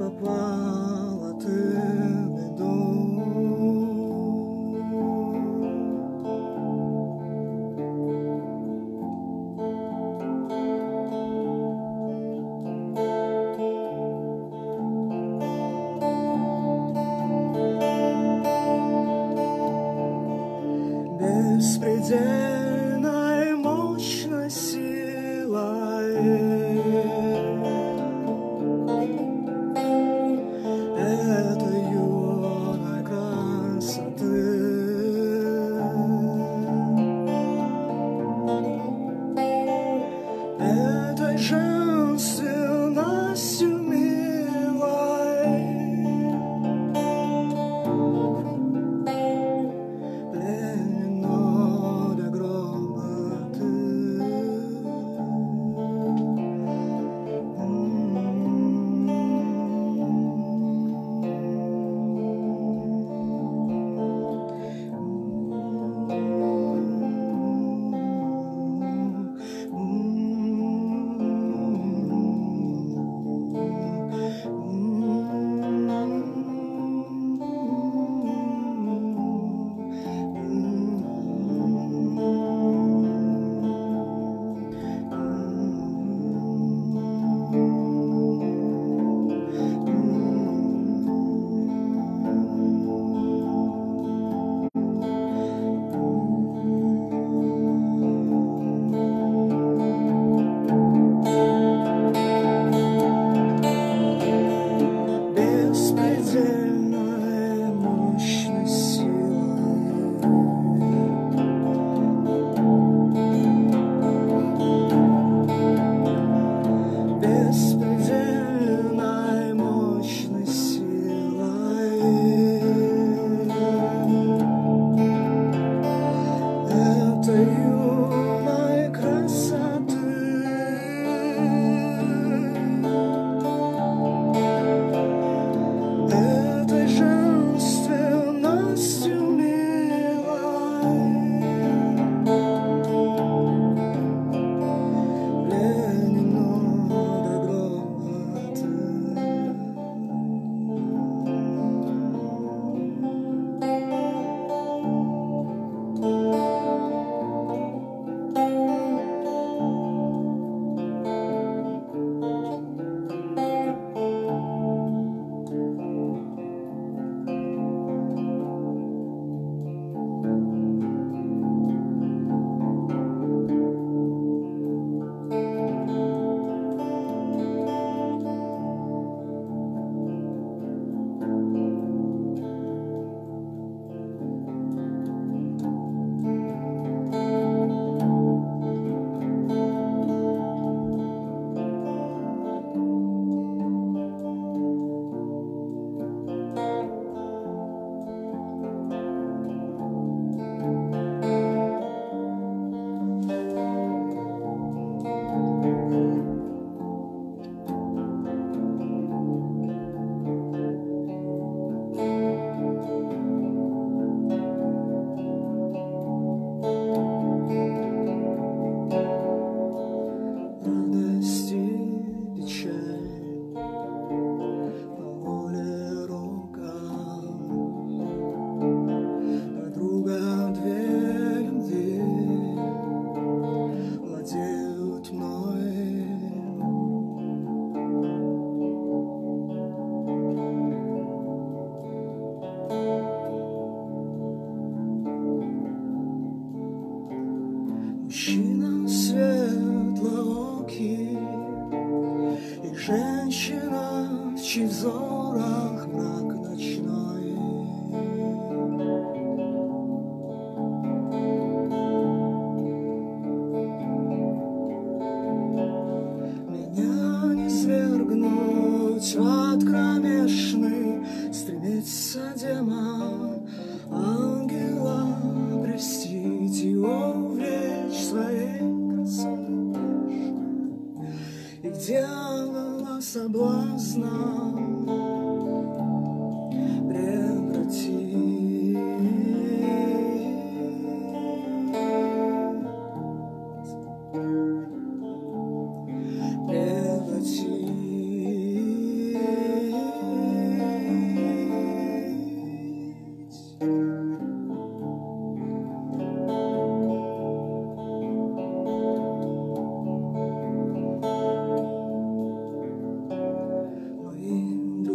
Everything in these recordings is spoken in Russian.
попала ты.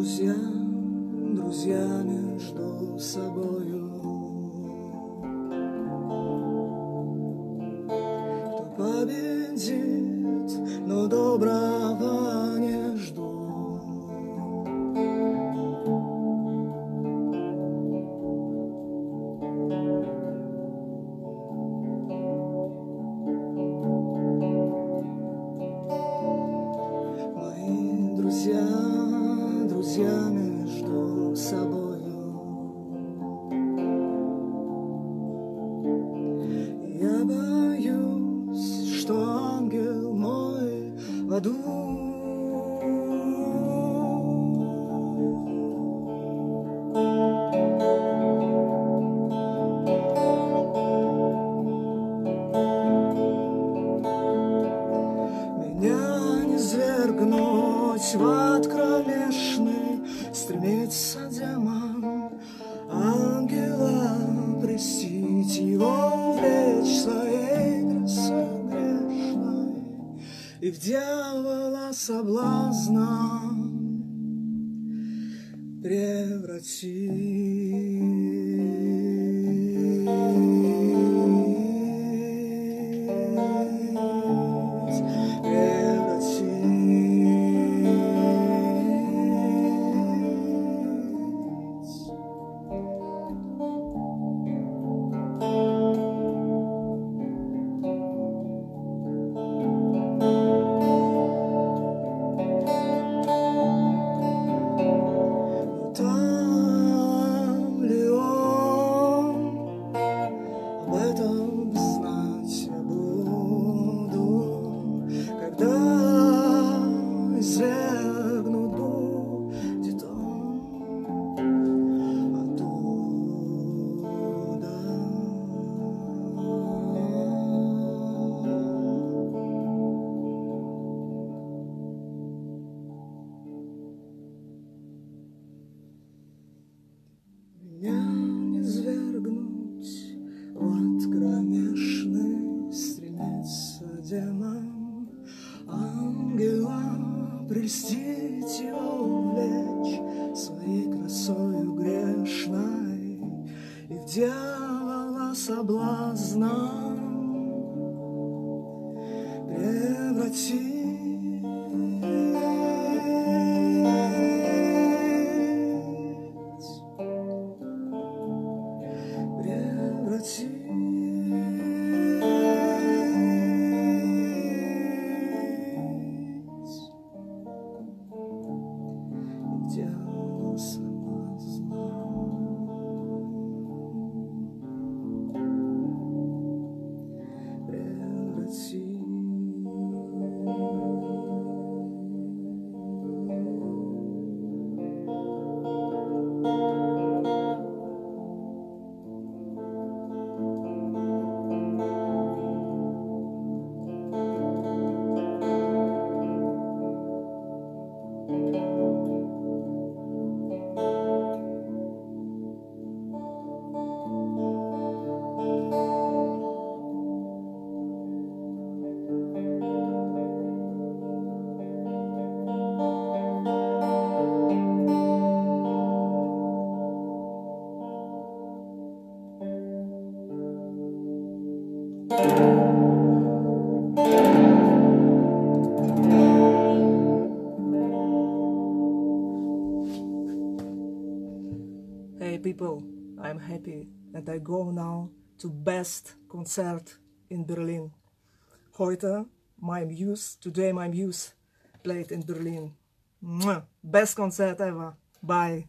Друзья, друзья между собою. Кто победит, друзья между собою. Я боюсь, что ангел мой в аду. Меня Стремится демон ангела Простить его, влечь своей грешной И в дьявола соблазна превратить. Прельстить его, увлечь Своей красою грешной. И в дьявола соблазна people, I'm happy that I go now to best concert in Berlin. Heute, my muse, today my muse played in Berlin. Best concert ever. Bye.